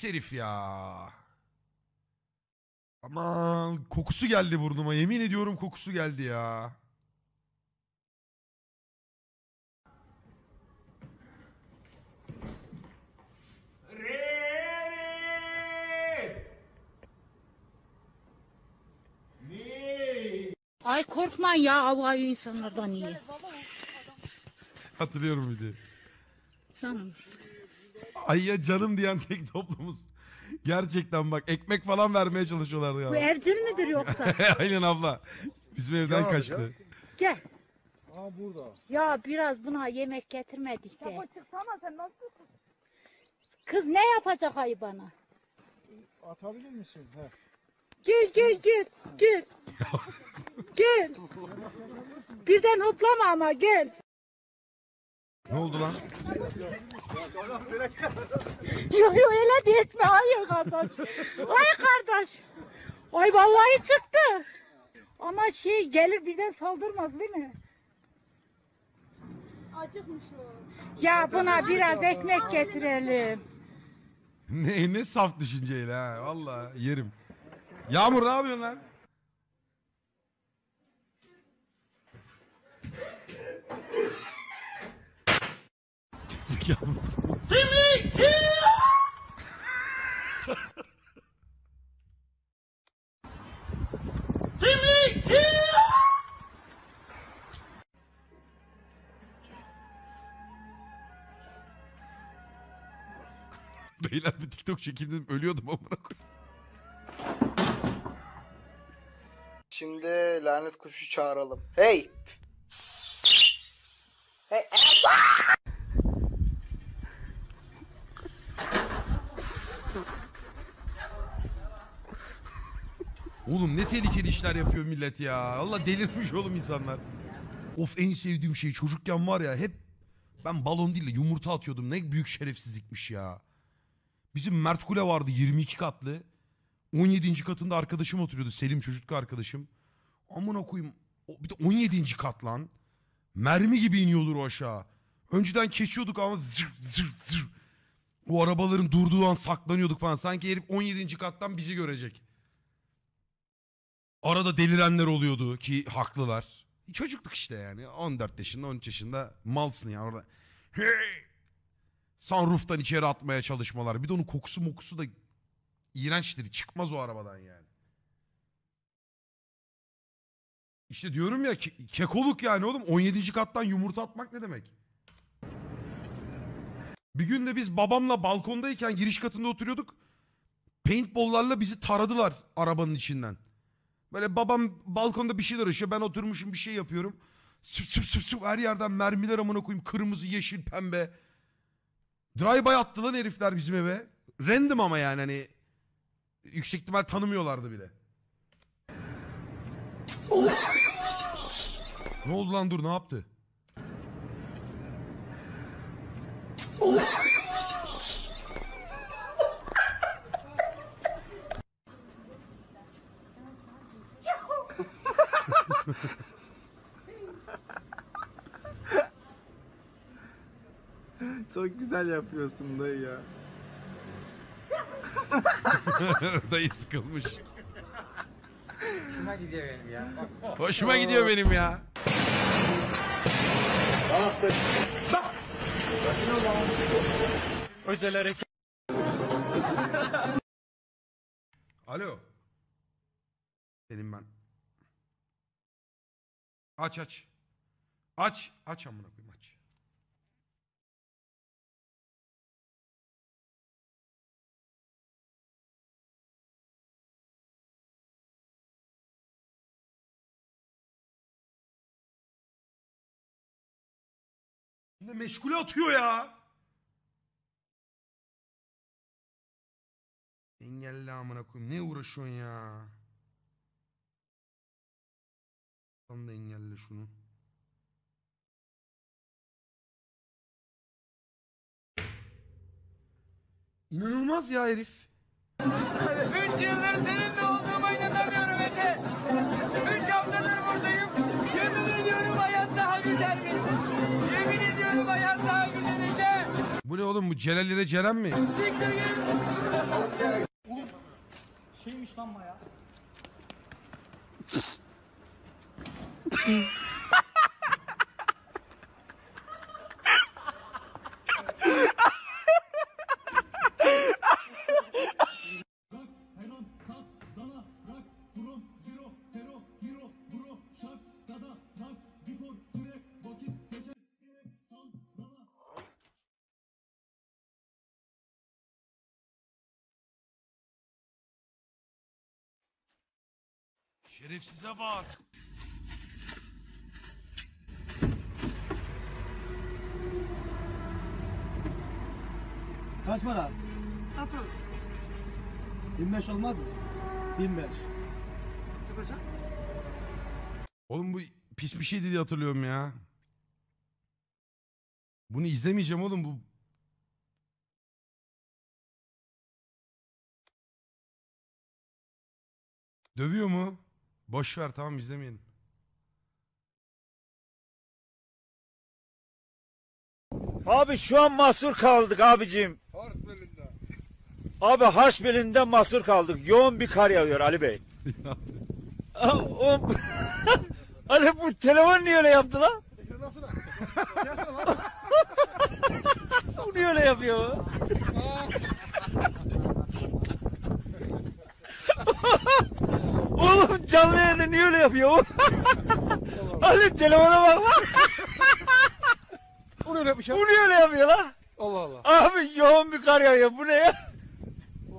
pis herif ya. Aman kokusu geldi burnuma. Yemin ediyorum kokusu geldi ya. Ay korkma ya havayı insanlardan iyi. Hatırlıyorum videoyu. Canım. Ay ya canım diyen tek toplumuz. Gerçekten bak ekmek falan vermeye çalışıyorlardı Bu ya. evcil midir yoksa? Aynen abla. Bizim evden Ne kaçtı. Gel. Aa burada. Ya biraz buna yemek getirmedik de. Çıksana sen nasıl? Kız ne yapacak ayı bana? Atabilir misin? He. Gel gel gel gel. gel. Birden hoplama ama gel. Ne oldu lan? Yok yok öyle de etme hayır kardeş. Ay kardeş. Ay vallahi çıktı. Ama şey gelir birden saldırmaz değil mi? Acıkmış o. Ya buna biraz ekmek getirelim. Ne ne saf düşünceyle ha. Valla yerim. Yağmur ne yapıyorsun lan? Zekalı mısın? Beyler bir TikTok çekildim ölüyordum amına koyayım. Şimdi lanet kuşu çağıralım. Hey! Hey! Oğlum ne tehlikeli işler yapıyor millet ya. Allah delirmiş oğlum insanlar. Of en sevdiğim şey çocukken var ya hep ben balon değil de yumurta atıyordum. Ne büyük şerefsizlikmiş ya. Bizim Mert Kule vardı 22 katlı. 17. katında arkadaşım oturuyordu. Selim çocukluk arkadaşım. Amına koyayım. Bir de 17. kat lan. Mermi gibi iniyordur o aşağı. Önceden kesiyorduk ama zır zır zır. O arabaların durduğu an saklanıyorduk falan. Sanki herif 17. kattan bizi görecek. Arada delirenler oluyordu ki haklılar. Çocukluk işte yani. 14 yaşında 13 yaşında malsın ya orada. Hey! Sunroof'tan içeri atmaya çalışmalar. Bir de onun kokusu mokusu da iğrençtir. Çıkmaz o arabadan yani. İşte diyorum ya ke- kekoluk yani oğlum. 17. kattan yumurta atmak ne demek? Bir gün de biz babamla balkondayken giriş katında oturuyorduk. Paintball'larla bizi taradılar arabanın içinden. Böyle babam balkonda bir şeyler uğraşıyor. Ben oturmuşum bir şey yapıyorum. Süp süp süp süp her yerden mermiler amına koyayım. Kırmızı, yeşil, pembe. Drive-by attı lan herifler bizim eve. Random ama yani hani. Yüksek ihtimal tanımıyorlardı bile. ne oldu lan dur ne yaptı? Çok güzel yapıyorsun dayı ya. Dayı sıkılmış. Hoşuma gidiyor benim ya. Hoşuma gidiyor benim ya. Özel hareket. Alo. Senin ben. Aç aç. Aç. Aç amına koyayım aç. Yine meşgule atıyor ya. Engelle amına koyayım. Ne uğraşıyorsun ya? Sen de engelle şunu. İnanılmaz ya herif. Üç yıldır seninle olduğuma inanamıyorum Bu ne oğlum bu Celal ile Ceren mi? Git. Şeymiş lan maya. Şerefsize bak. Kaç para? 30. 25 olmaz mı? 25. Yapacağım. Oğlum bu pis bir şey diye hatırlıyorum ya. Bunu izlemeyeceğim oğlum bu. Dövüyor mu? Boş ver tamam izlemeyelim. Abi şu an mahsur kaldık abicim. Abi harç belinde mahsur kaldık. Yoğun bir kar yağıyor Ali Bey. Aa, o... Ali bu telefon niye öyle yaptı lan? bu niye öyle yapıyor? Oğlum canlı yayında niye öyle yapıyor? Ali telefona bak lan. O ne yapmış Bu niye öyle yapıyor lan? Allah Allah. Abi yoğun bir kar yağıyor. Bu ne ya?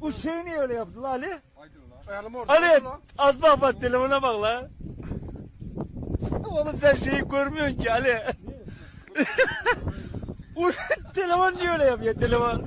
Bu şey niye öyle yaptı lan Ali? Ayarım orada. Ali az bak bak telefona bak lan. Oğlum sen şeyi görmüyorsun ki Ali. Bu telefon niye öyle yapıyor telefon?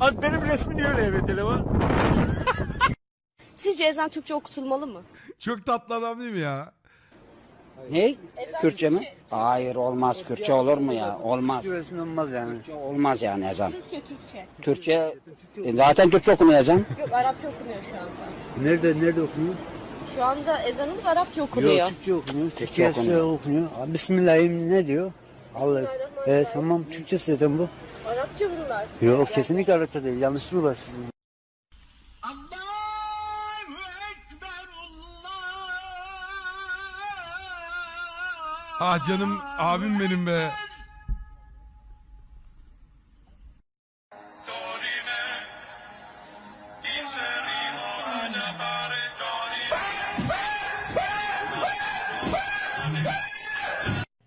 Az benim resmi niye öyle yapıyor telefon? Sizce ezan Türkçe okutulmalı mı? Çok tatlı adam değil mi ya? Ne? Kürtçe mi? Hayır olmaz. Kürtçe olur mu ya? Olmaz. olmaz yani. Olmaz yani ezan. Türkçe Türkçe. Türkçe e, zaten Türkçe okunuyor ezan. Yok Arapça okunuyor şu anda. Nerede nerede okunuyor? Şu anda ezanımız Arapça okunuyor. Türkçe okunuyor. Türkçe okunuyor. okunuyor. Bismillahirrahmanirrahim ne diyor? Allah. Evet tamam Türkçe zaten bu. Arapça bunlar. Yok kesinlikle Arapça değil. Yanlışlığı var sizin. Ah canım abim benim be.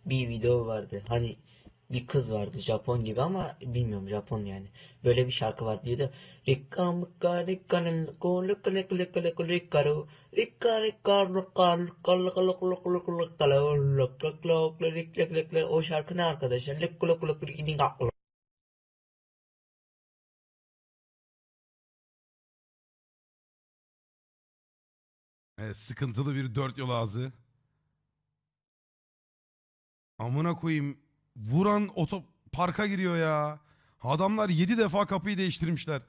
bir video vardı. Hani Japon gibi ama bilmiyorum Japon yani. Böyle bir şarkı var diyordu. Rikka mıkka rikka nilko lika lika lika lika lika ru rikka rikka rikka lika lika lika lu, lika lika lika lika lika lika. O şarkı ne arkadaşlar? Lika lika lika lika. Evet, sıkıntılı bir dört yol ağzı. Amına koyayım. Vuran otoparka giriyor ya. Adamlar yedi defa kapıyı değiştirmişler.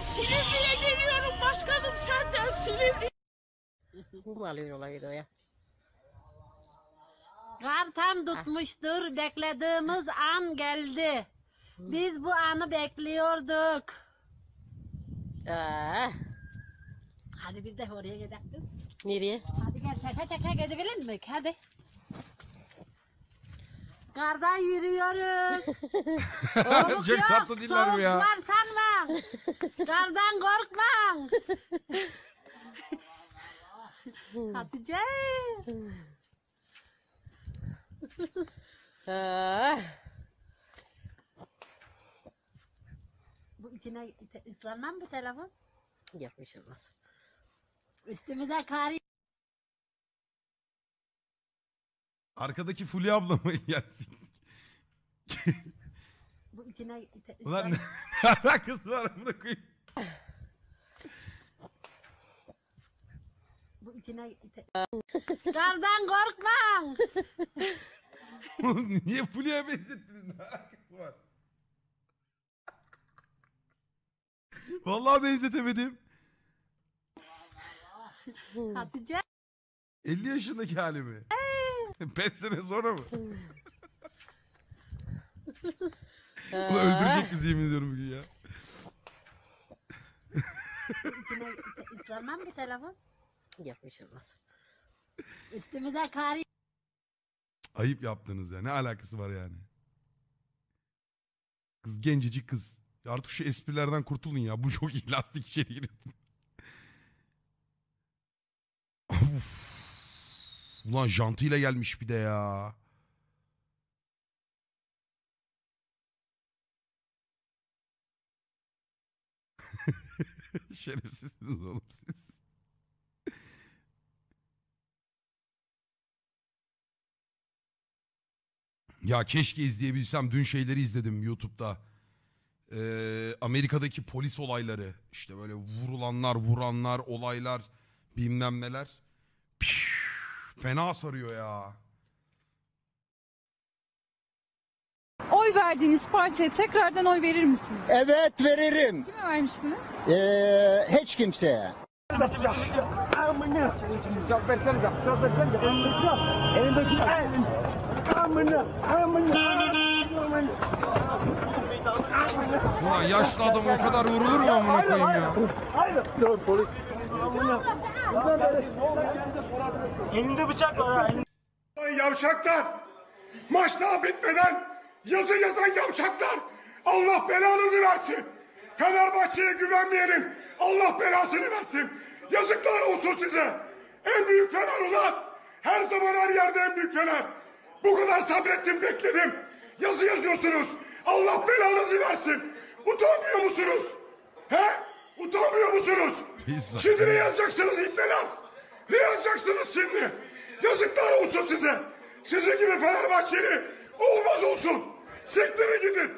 Silivri'ye geliyorum başkanım senden Silivri. Kar tam tutmuştur. Beklediğimiz an geldi. Biz bu anı bekliyorduk. Hadi biz de oraya gidelim. Nereye? Hadi gel çeke çeke gidelim mi? Hadi. Kardan yürüyoruz. Soğuk Çok yok, tatlı değiller mi ya? soğuk var sanma. Kardan korkma. Hatice. Bu içine ıslanmam mı telefon? Yaklaşılmaz. Üstümüze kar Arkadaki Fulya abla mı? Ya, Bu içine Ulan ne ne alakası var amına koyayım? Bu içine Kardan korkma. Oğlum niye Fulya'ya benzettiniz? Ne alakası var? Vallahi benzetemedim. Hatice. 50 yaşındaki halimi. 5 sene sonra mı? Bunu öldürecek bizi yemin ediyorum bugün ya. İçine istemem bir telefon. Yapışılmaz. Üstümüze kar Ayıp yaptınız ya. Ne alakası var yani? Kız gencecik kız. Artık şu esprilerden kurtulun ya. Bu çok iyi lastik içeri girip. Ulan jantıyla gelmiş bir de ya. Şerefsizsiniz oğlum siz. Ya keşke izleyebilsem. Dün şeyleri izledim YouTube'da. Ee, Amerika'daki polis olayları. İşte böyle vurulanlar, vuranlar, olaylar, bilmem neler. Piş, fena sarıyor ya. Oy verdiğiniz partiye tekrardan oy verir misiniz? Evet veririm. Kime vermiştiniz? Ee, hiç kimseye. Ulan yaşlı adam o kadar vurulur mu amına koyayım ya? Elinde bıçak var ha. Yavşaklar! Maç daha bitmeden yazı yazan yavşaklar! Allah belanızı versin! Fenerbahçe'ye güvenmeyenin Allah belasını versin! Yazıklar olsun size! En büyük Fener ulan! Her zaman her yerde en büyük Fener! Bu kadar sabrettim bekledim! Yazı yazıyorsunuz! Allah belanızı versin! Utanmıyor musunuz? He? Utanmıyor musunuz? Pizza. Şimdi ne yazacaksınız İbneler? Ne yazacaksınız şimdi? Yazıklar olsun size. Sizin gibi Fenerbahçeli olmaz olsun. Sektere gidin.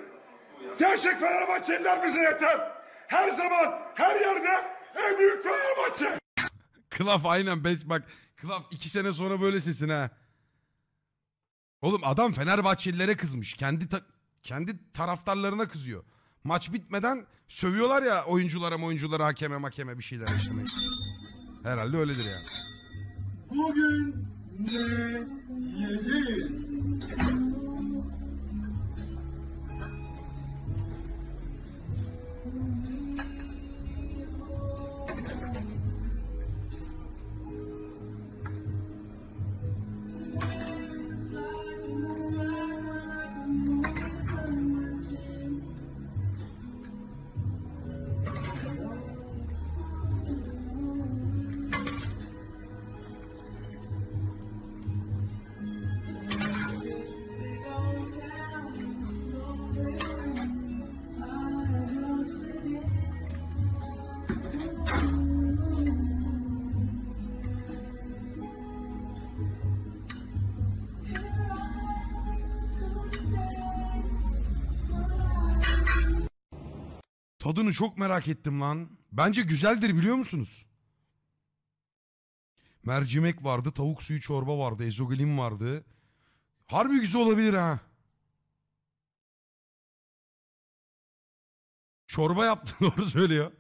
Gerçek Fenerbahçeliler bize yeter. Her zaman, her yerde en büyük Fenerbahçe. Klaf aynen beş bak. Klaf iki sene sonra böyle sesin ha. Oğlum adam Fenerbahçelilere kızmış. Kendi ta- kendi taraftarlarına kızıyor. Maç bitmeden sövüyorlar ya oyunculara oyunculara hakeme makeme bir şeyler işte. Herhalde öyledir yani. Bugün ne yediniz? Tadını çok merak ettim lan. Bence güzeldir biliyor musunuz? Mercimek vardı, tavuk suyu çorba vardı, ezogelin vardı. Harbi güzel olabilir ha. Çorba yaptı doğru söylüyor.